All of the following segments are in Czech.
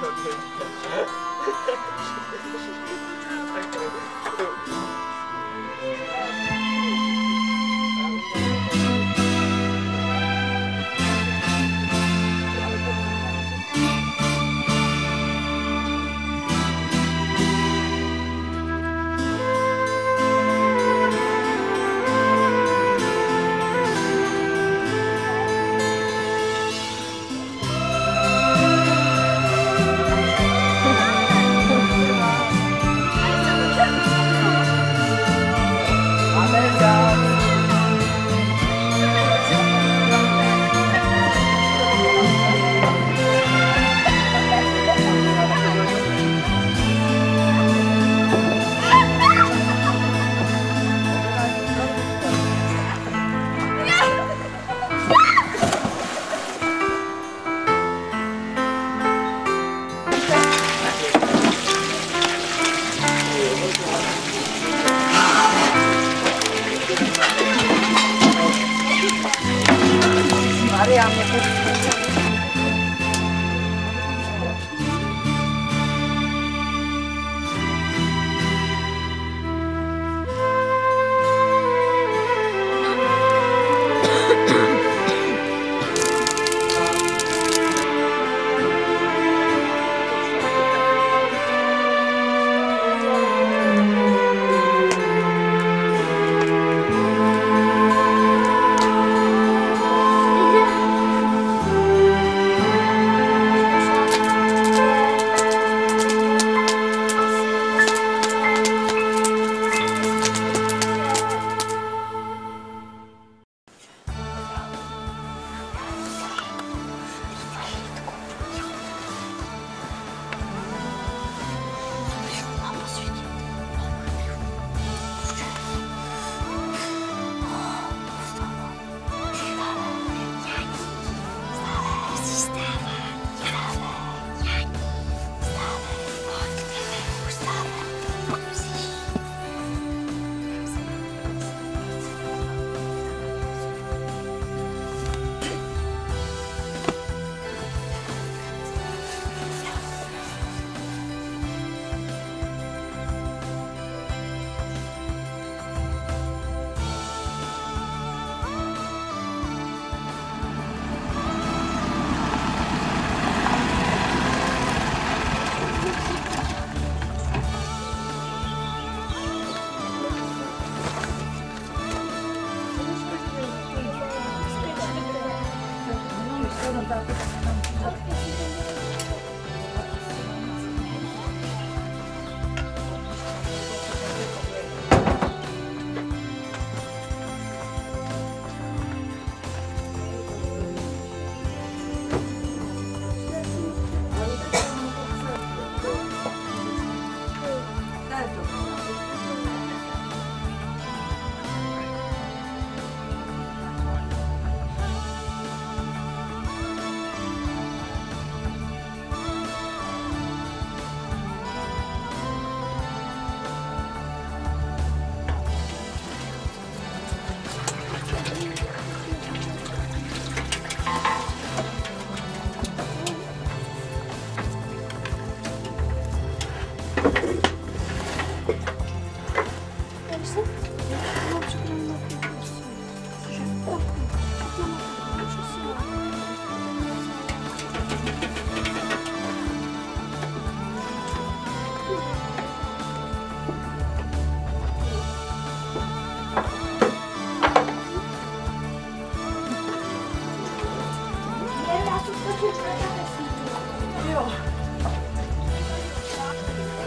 Teď Yamaku. Jdeme podívat.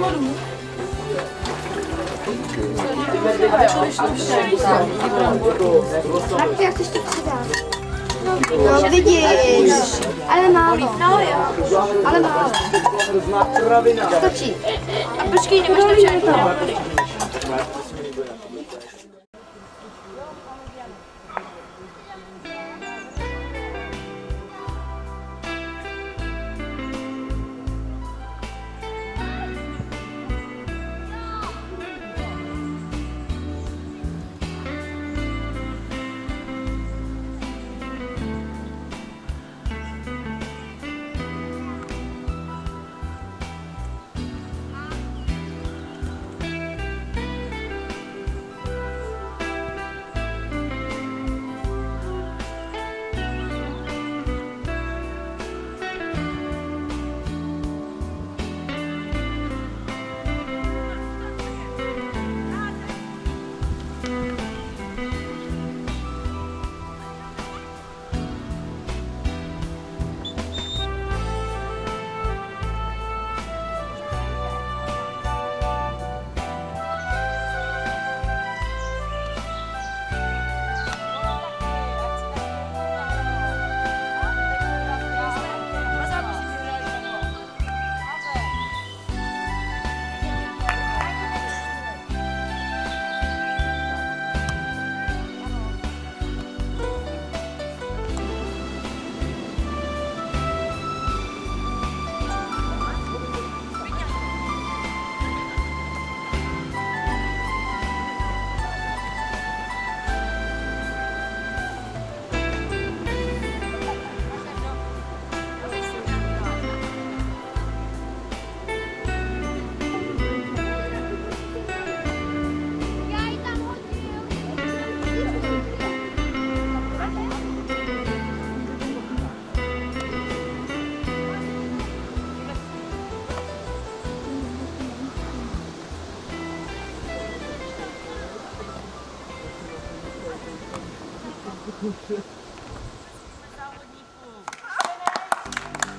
Vodu. Tak já si to přidám. No vidíš, ale málo. No jo. Ale málo. Stačí. A počkej, nemáš tam žádný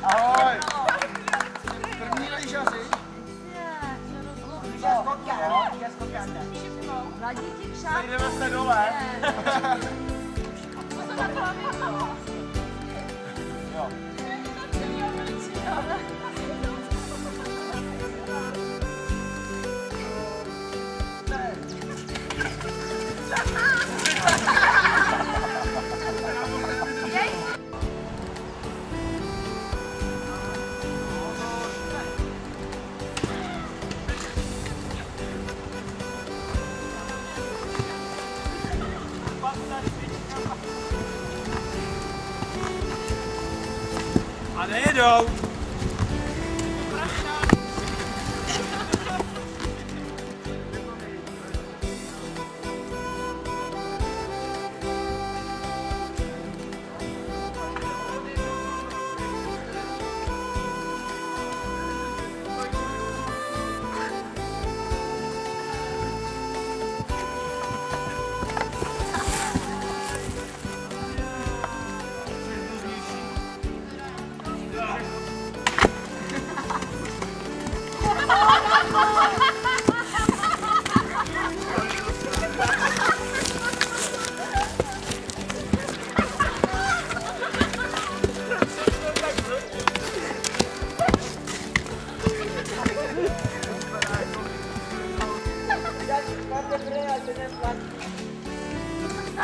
Ahoj! První lyžaři. Sejdeme se dole. Jo. A aldı.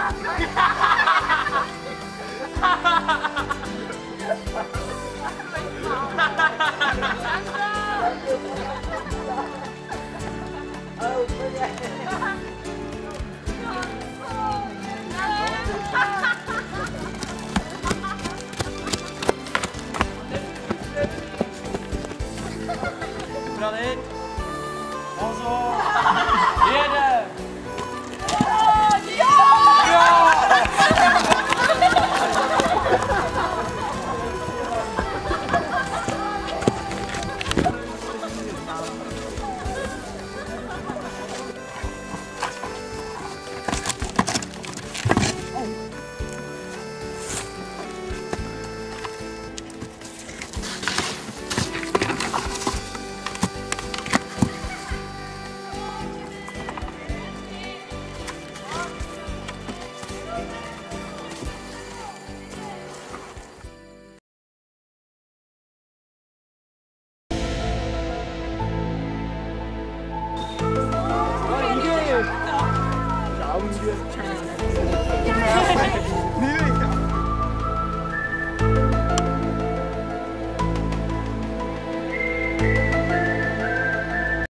Ha ha ha!